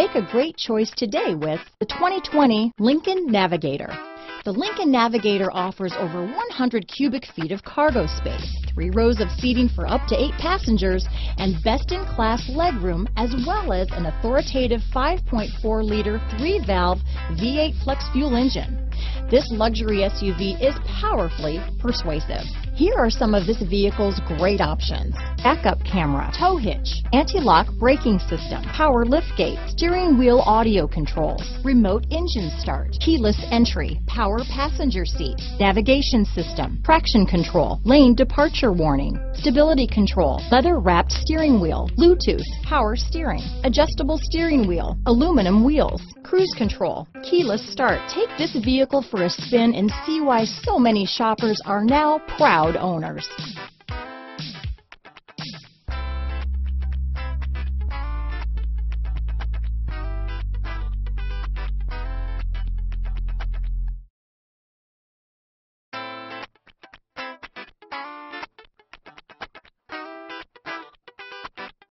Make a great choice today with the 2020 Lincoln Navigator. The Lincoln Navigator offers over 100 cubic feet of cargo space, three rows of seating for up to eight passengers, and best-in-class legroom, as well as an authoritative 5.4-liter three-valve V8 flex fuel engine. This luxury SUV is powerfully persuasive. Here are some of this vehicle's great options. Backup camera, tow hitch, anti-lock braking system, power liftgate, steering wheel audio controls, remote engine start, keyless entry, power passenger seat, navigation system, traction control, lane departure warning, stability control, leather wrapped steering wheel, Bluetooth, power steering, adjustable steering wheel, aluminum wheels, cruise control, keyless start. Take this vehicle for a spin and see why so many shoppers are now proud owners.